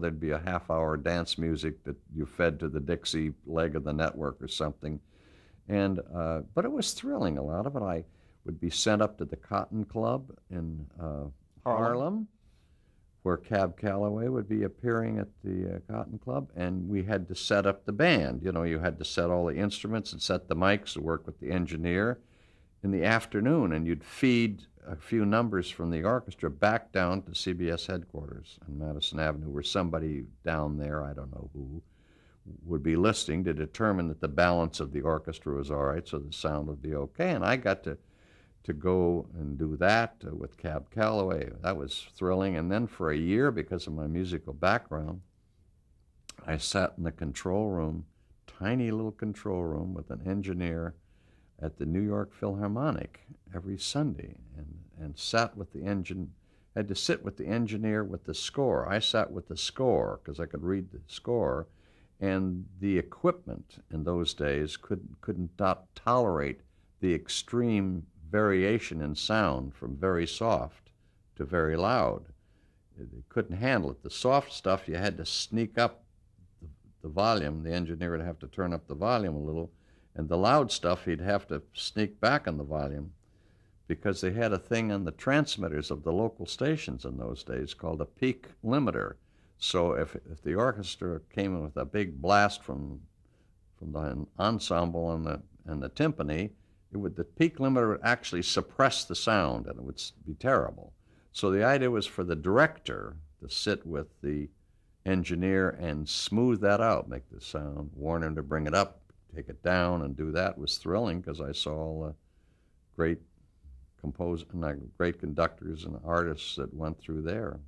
there'd be a half hour dance music that you fed to the Dixie leg of the network or something. And, uh, but it was thrilling. A lot of it. I would be sent up to the Cotton Club in uh, Harlem. Where Cab Calloway would be appearing at the uh, Cotton Club, and we had to set up the band. You know, you had to set all the instruments and set the mics, and work with the engineer in the afternoon, and you'd feed a few numbers from the orchestra back down to CBS headquarters on Madison Avenue, where somebody down there, I don't know who, would be listening to determine that the balance of the orchestra was all right, so the sound would be okay. And I got to to go and do that uh, with Cab Calloway. That was thrilling. And then for a year, because of my musical background, I sat in the control room, tiny little control room with an engineer at the New York Philharmonic every Sunday and, sat with the engine, had to sit with the engineer with the score. I sat with the score because I could read the score, and the equipment in those days could, could not tolerate the extreme variation in sound from very soft to very loud. It couldn't handle it. The soft stuff, you had to sneak up the, the volume. The engineer would have to turn up the volume a little and the loud stuff, he'd have to sneak back on the volume because they had a thing on the transmitters of the local stations in those days called a peak limiter. So if, if the orchestra came in with a big blast from from the ensemble and the and the timpani, it would the peak limiter would actually suppress the sound and it would be terrible. So the idea was for the director to sit with the engineer and smooth that out, make the sound, warn him to bring it up, take it down and do that was thrilling because I saw all the great composers, great conductors and artists that went through there.